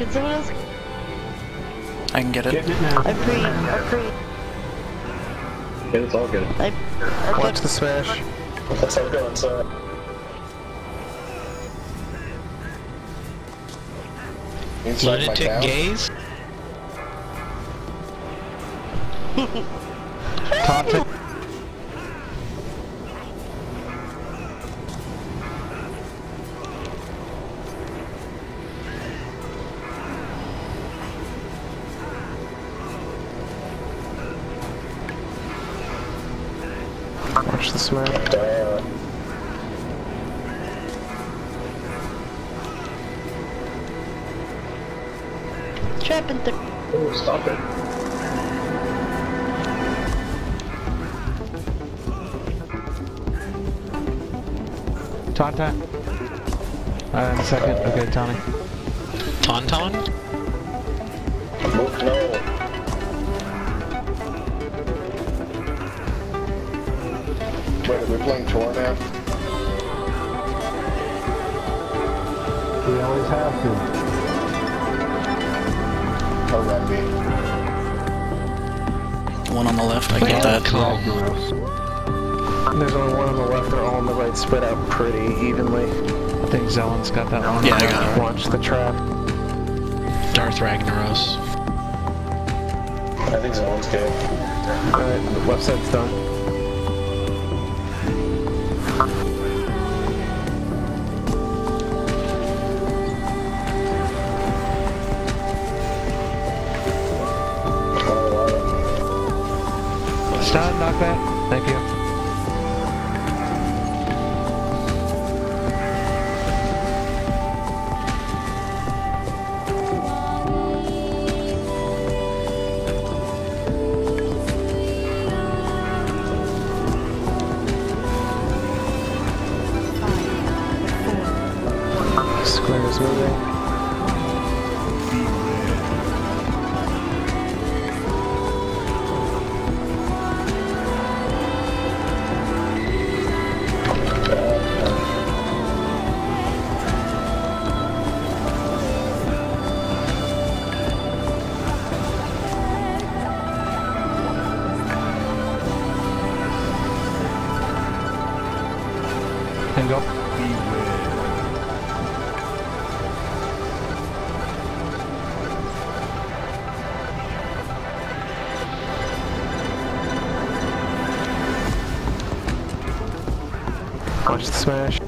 can someone else? I can get it. Getting it now. I'm free. I'm free. Yeah, it's all good. I, I Watch the smash. Let's all go inside. Inside my Lunatic town. gaze? Taunting. Watch the smash. Damn. trapping th Oh, stop it. Taunting. Uh, in a second. Okay, Tony. Tauntaun? Move, no. Wait, are we playing tour now? We always have to. How that be? One on the left, I get that. Ragnaros. There's only one on the left. They're all on the right. split out pretty evenly. I think Zellyn's got that one. Yeah, I got it. Watch the trap. Darth Ragnaros. I think that one's good. Alright, the left side's done. That. And go. Watch the smash.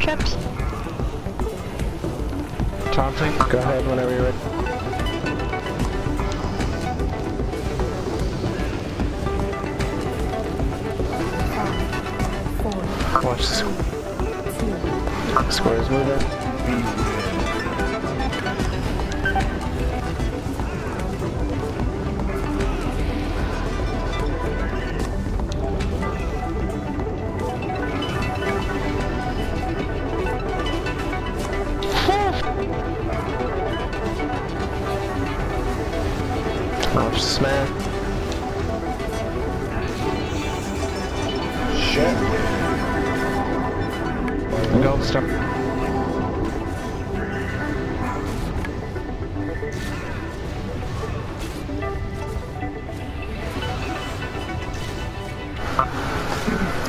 traps. Taunting. Go ahead whenever you're ready. The squ- squares moving. Stop.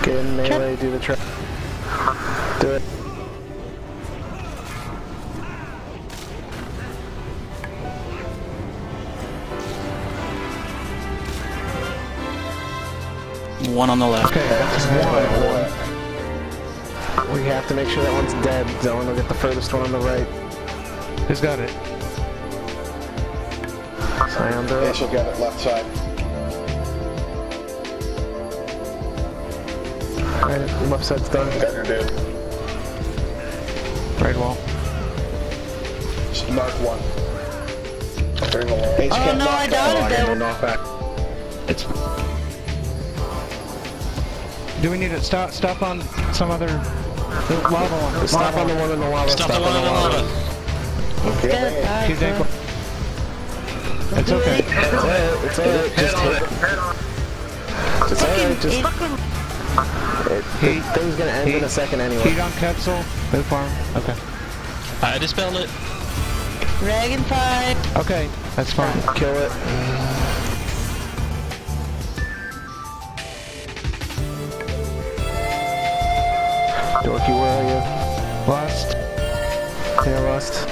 Get in melee, do the trap. Do it. One on the left. Okay, that's one. We have to make sure that one's dead. Zellyn will get the furthest one on the right. Who's got it? Scion, do Yeah, it. she'll get it left side. Alright, left side's done. Got her, dude. Right wall. Just mark one. Bring the line. Oh no, I dodged that one. It's Do we need to stop stop on some other the lava one? Stop on the one in the lava. Stop the one on the lava. Okay. Good, alright, She's so- ankle. It's okay. That's it. It's it. Just hit it. just Fucking it, Heat. the thing's gonna end in Heat. a second anyway. Heat on Quetzal. Move farm. Okay. I dispelled it. dragon five. Okay, that's fine. Kill it.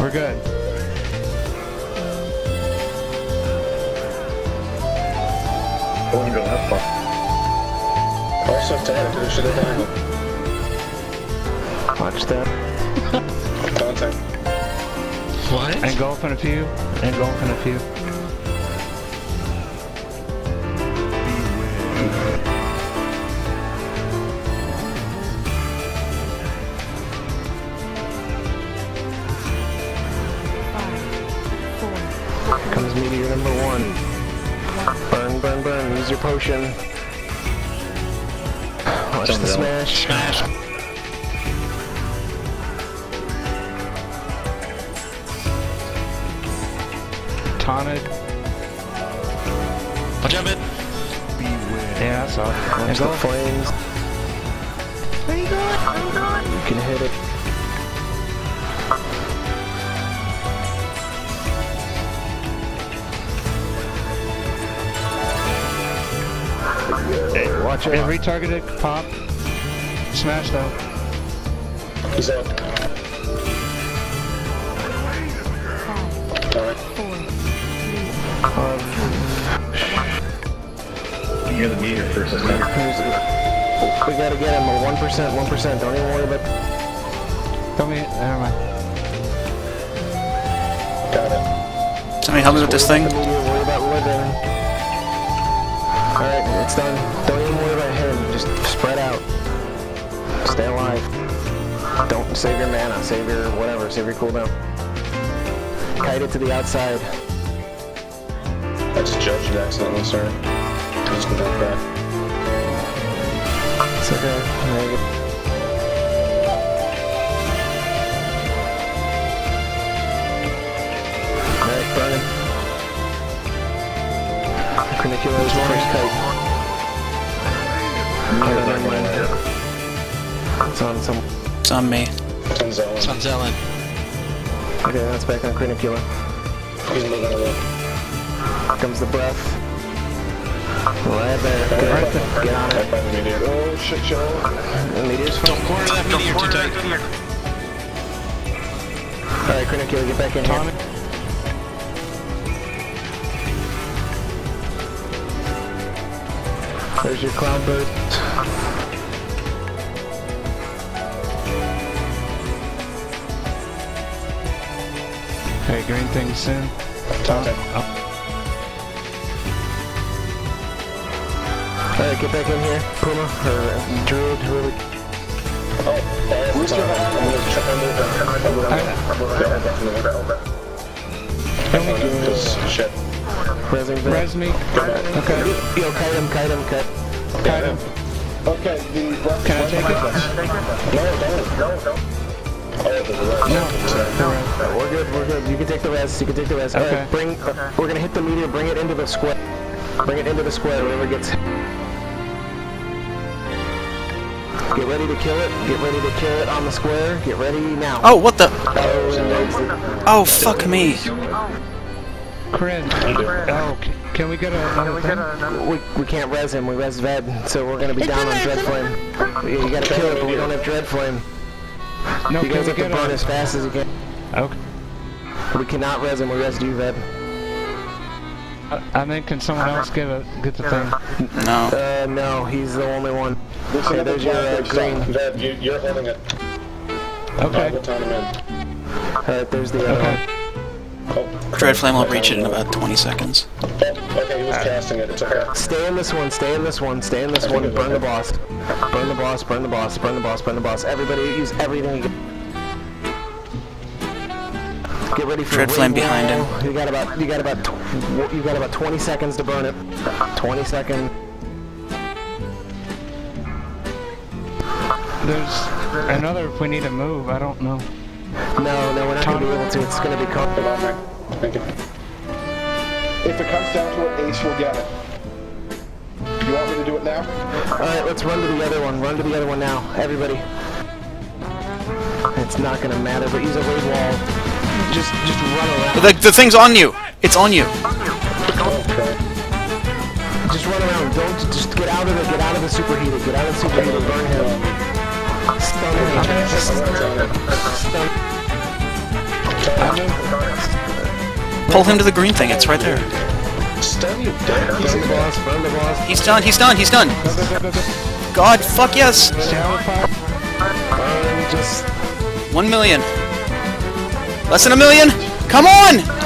We're good. I wouldn't go that far. Also, to add to the shit at angle. Watch that. Contact. What? Engulf in a few. Engulf in a few. Comes meteor number one. Burn, burn, burn. Use your potion. Watch the Something smash. Smash. Tonic. I'll jump it. Yeah, I saw it. Watch the Engulf. flames. Hey, watch Yeah, it. retargeted. Pop. Smash though. He's out. Alright. You're the meter first. Here's- We gotta get him a 1%, 1%. Don't even worry about Tell me. Never mind. Got it. Somebody help me with this thing. the meteor, worry about living. Alright, it's done. Don't Stay alive. Don't save your mana. Save your whatever. Save your cooldown. Kite it to the outside. I just judged it accidentally, sorry. Just go down back. It's okay. There you go. Alright, burning. Cornicula is the first kite. Kite on mine. It's on some. It's on me. Turns out Sun Zellyn. Okay, that's back on Cornicula. he's moving away. Comes the breath. Right there. Get, Right there. Get on Right it. by the meteor. Oh, shit, show. The meteor's fine. Don't corner that meteor too tight. Alright, Cornicula, get back in here. Tonic. There's your cloud boat. Okay, green thing soon. Contact. Up. Alright, get back in here. Puma, or uh, Druid, whoever. Oh, fire. Who's your I'm gonna try and move that. I'm moving I'm moving that. I'm moving that. Can we Because, shit. Resing back. res me? Okay. Yo, kite him, kite him, kite. Kite him. Okay, the breath. Can I take it? No, don't. No, no. Oh, there's a red. No. Sorry. The res. Uh, We're good, we're good. You can take the res, you can take the res. Okay. Alright, bring, we're gonna hit the meteor, bring it into the square. Bring it into the square, whoever gets Get ready to kill it, get ready to kill it on the square, get ready now. Oh, what the? Oh, and there's the- Oh, fuck me. Corinne. Oh, can we get a, another thing? we, we can't res him, we res Ved, so we're gonna be It's down on there, Dread Flame. You gotta kill it, but we don't have Dread Flame. No, You can guys we have to burn as fast as you can. Okay. We cannot res him, we res you, Ved. I- I mean, can someone else get a get the thing? No. Uh, no, he's the only one. This Yeah, is there's your uh, green. Ved, you, you're holding it. Okay. What time I'm. Alright, there's the other Okay. Oh, Dread Flame will reach it in about 20 seconds. Okay, he was casting it. It's okay. Stay in this one, stay in this one, stay in this one, and burn the boss. Burn the boss, burn the boss, burn the boss, burn the boss. Everybody use everything you get. Get ready for Dread Flame Ring behind him. You got about you got about tw- you got about 20 seconds to burn it. 20 seconds. There's another if we need to move. I don't know. No, no, we're not gonna be able to. It's gonna be called. Come on, Thank you. If it comes down to it, Ace will get it. You want me to do it now? Alright, let's run to the other one. Run to the other one now. Everybody. It's not gonna matter, but use a wave wall. Just just run around. The, the thing's on you! It's on you! Okay. Just run around. Don't just get out of the get out of the superheater. Get out of the superheater. Burn him. Stun him. I'm gonna try Stun. Pull him to the green thing, it's right there. He's done, he's done, he's done! God, fuck yes! One million. Less than a million? Come on!